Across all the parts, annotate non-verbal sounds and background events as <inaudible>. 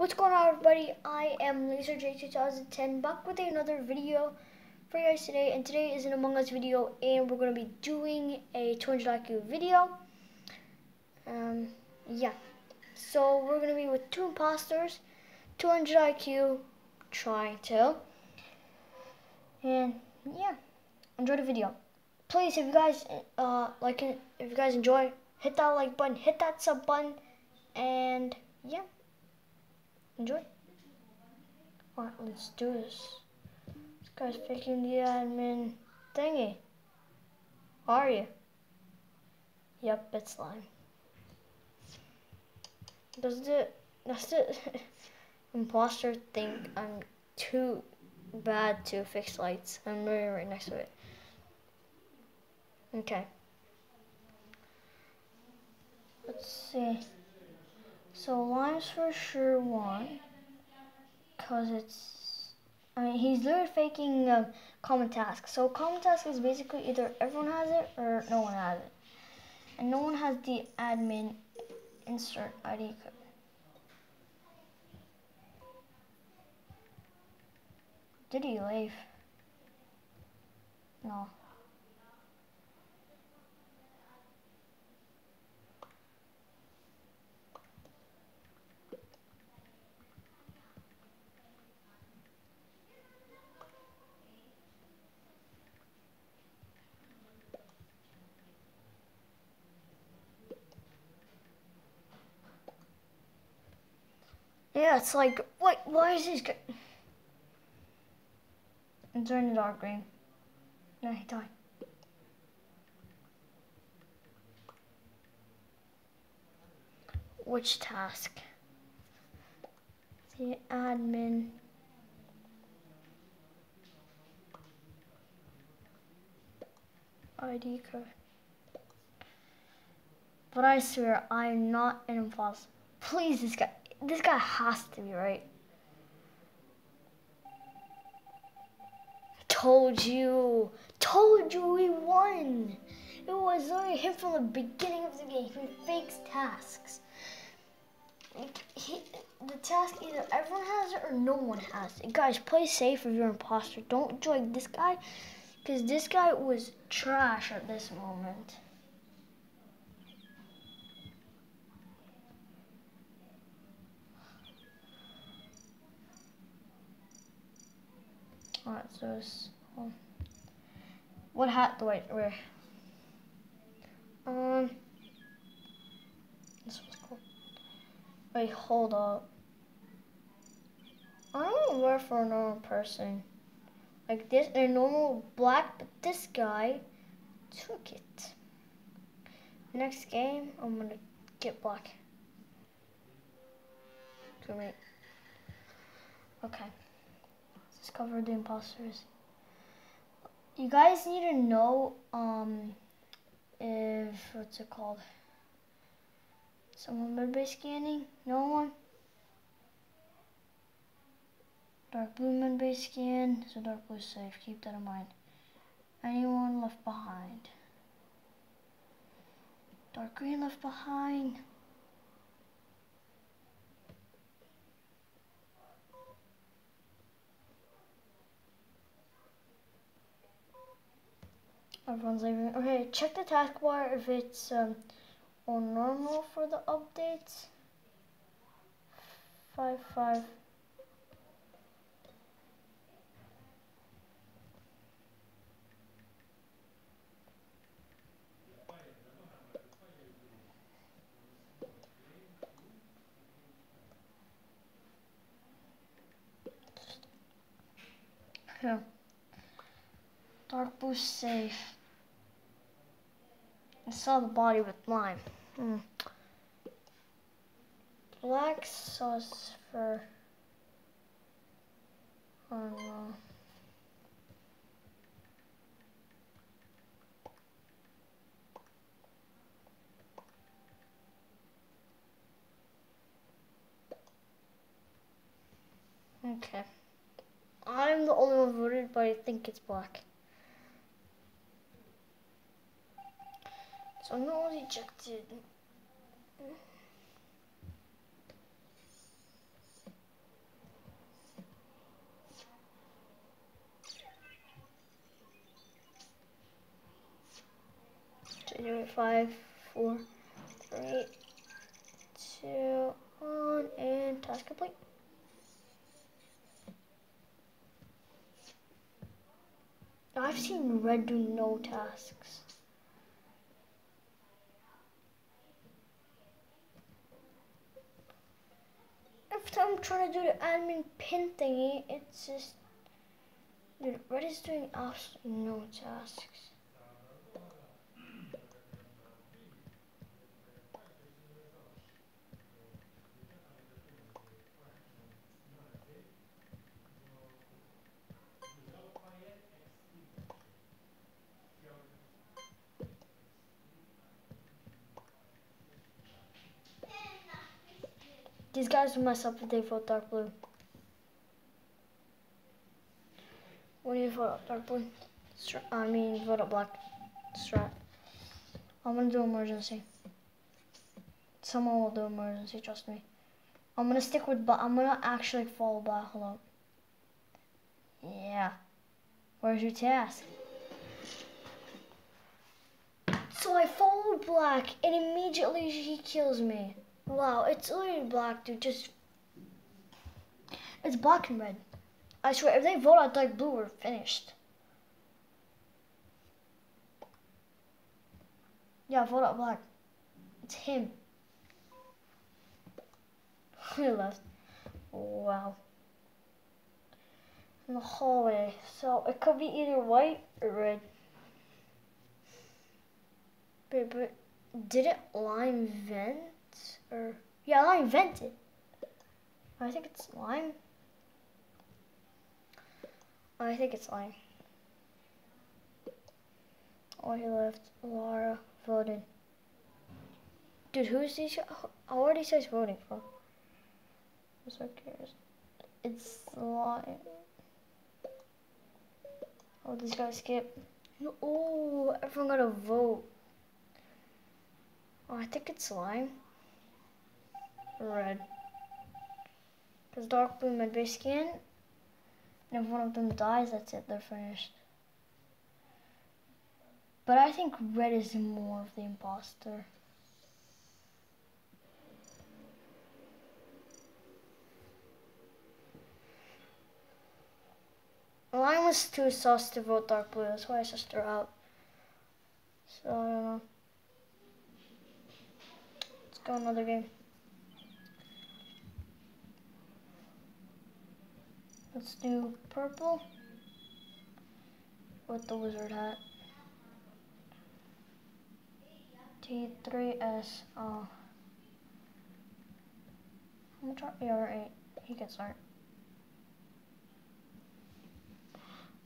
What's going on everybody? I am LaserJ2010 back with another video for you guys today and today is an Among Us video and we're going to be doing a 200 IQ video. Um, yeah, so we're going to be with two imposters, 200 IQ, trying to, and yeah, enjoy the video. Please, if you guys uh, like if you guys enjoy, hit that like button, hit that sub button, and yeah. Enjoy. Alright, let's do this. This guy's picking the admin thingy. Are you? Yep, it's slime. Does it? does the <laughs> imposter think I'm too bad to fix lights? I'm literally right next to it. Okay. Let's see. So Lime's for sure one, cause it's. I mean, he's literally faking a common task. So common task is basically either everyone has it or no one has it, and no one has the admin insert ID code. Did he leave? No. Yeah, it's like, what? Why is this turn the dark green. No, he died. Which task? The admin. ID code. But I swear, I'm not an imposter. Please, this guy this guy has to be right. Told you. Told you we won. It was literally him from the beginning of the game. He fakes tasks. He, the task either everyone has it or no one has it. Guys, play safe if you're an imposter. Don't join this guy because this guy was trash at this moment. Alright, so it's, um, what hat do I wear? Um, this one's cool. Wait, hold up. I don't wear for a normal person. Like this, a normal black, but this guy took it. Next game, I'm gonna get black. Great. Okay discover the imposters. You guys need to know um, if, what's it called? Someone MedBay scanning? No one? Dark blue MedBay scan, so dark blue safe, keep that in mind. Anyone left behind? Dark green left behind. Everyone's leaving. Okay, check the taskbar if it's um, on normal for the updates. Five five. Yeah. Dark boost safe. I saw the body with lime. Hmm. Black sauce for... Don't know. Okay. I'm the only one voted, but I think it's black. So no rejected. Five, four, three, two, one, and task complete. I've seen red do no tasks. Trying to do the admin pin thingy, it's just... Dude, Red is doing absolutely no tasks. These guys will mess up if they vote dark blue. When you vote dark blue, Strat I mean vote up black. Strat. I'm gonna do emergency. Someone will do emergency, trust me. I'm gonna stick with black. I'm gonna actually follow black. Yeah. Where's your task? So I followed black and immediately he kills me. Wow, it's literally black, dude. Just. It's black and red. I swear, if they vote out dark blue, we're finished. Yeah, vote out black. It's him. <laughs> He left. Wow. In the hallway. So it could be either white or red. But, but did it line vent? Or yeah, lime vented. I think it's lime. I think it's lime. Oh, he left. Laura voted. Dude, who's he? Already says voting for. Who cares? It's lime. Oh, this guy skip. Oh, everyone got a vote. Oh, I think it's lime red. Because dark blue MedBay skin, and if one of them dies, that's it, they're finished. But I think red is more of the imposter. Mine was too sus to vote dark blue, that's why I just her out. So, I don't know. Let's go another game. Let's do purple with the wizard hat. T3S. Oh. I'm gonna try ER8. He can start.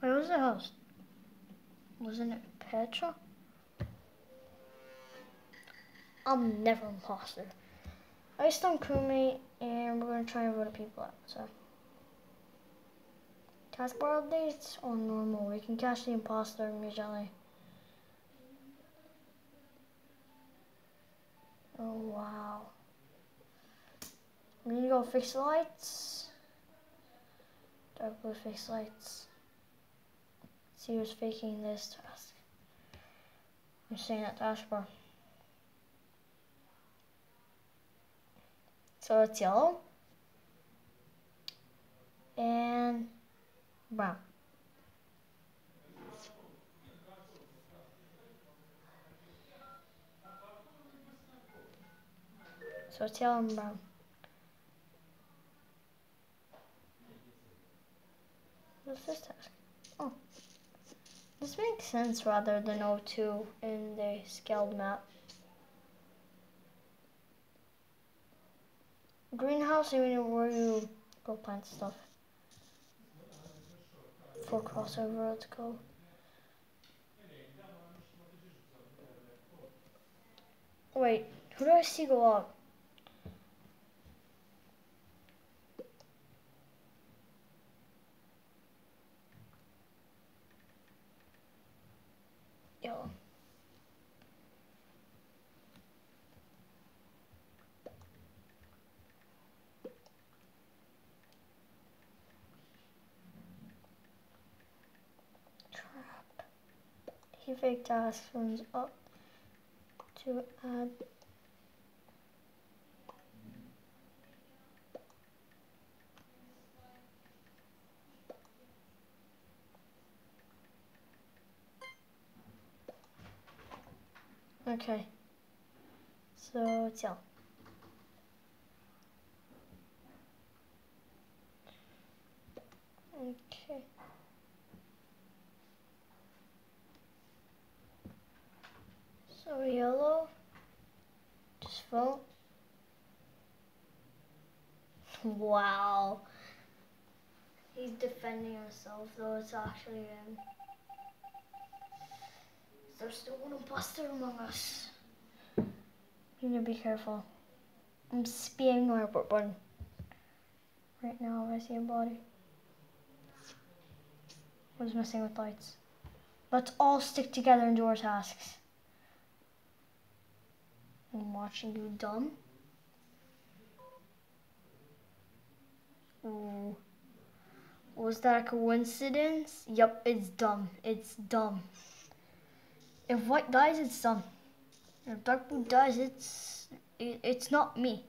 Where was the house? Wasn't it Petra? I'm never imposter. I on crewmate and we're gonna try and vote people out, so. Taskbar updates or normal. We can catch the imposter immediately. Oh wow. We need to go fix the lights. Dark blue fix lights. See who's faking this task. I'm saying that taskbar. So it's yellow. And brown. So tell him. What's this task? Oh. This makes sense rather than O2 in the Skeld map. Greenhouse, mean where you go plant stuff for crossover, let's go. Wait, who do I see go up? Yellow. Faked ass runs up. to add Okay. So yellow. Okay. So yellow. Just vote. <laughs> Wow. He's defending himself though it's actually him. There's still one imposter among us. You need to be careful. I'm spamming my report button. Right now I see a body. What is messing with lights? Let's all stick together and do our tasks. I'm watching you dumb. Ooh. Was that a coincidence? Yep, it's dumb. It's dumb. If white dies, it's dumb. If dark blue dies, it's it, it's not me.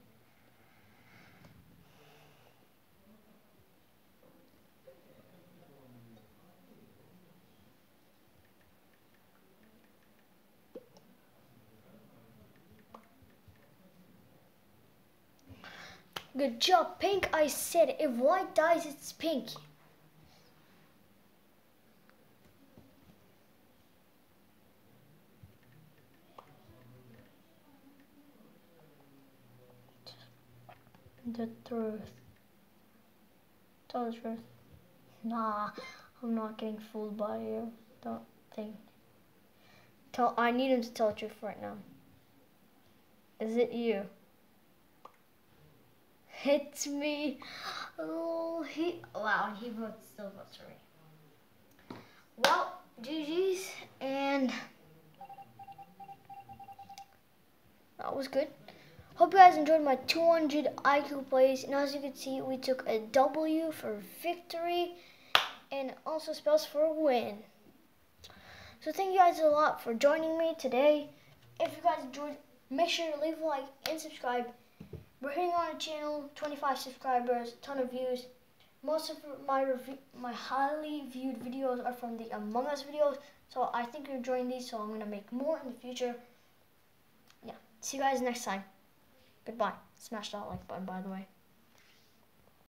Good job, Pink. I said if white dies, it's pink. The truth. Tell the truth. Nah, I'm not getting fooled by you. Don't think. Tell. I need him to tell the truth right now. Is it you? It's me. Oh, he. Wow, he votes still votes for me. Well, GG's, and that was good. Hope you guys enjoyed my 200 IQ plays. And as you can see, we took a W for victory and also spells for win. So thank you guys a lot for joining me today. If you guys enjoyed, make sure to leave a like and subscribe. We're hitting on a channel, 25 subscribers, ton of views. Most of my my highly viewed videos are from the Among Us videos. So I think you're enjoying these, so I'm going to make more in the future. Yeah, see you guys next time. Goodbye. Smash that like button, by the way.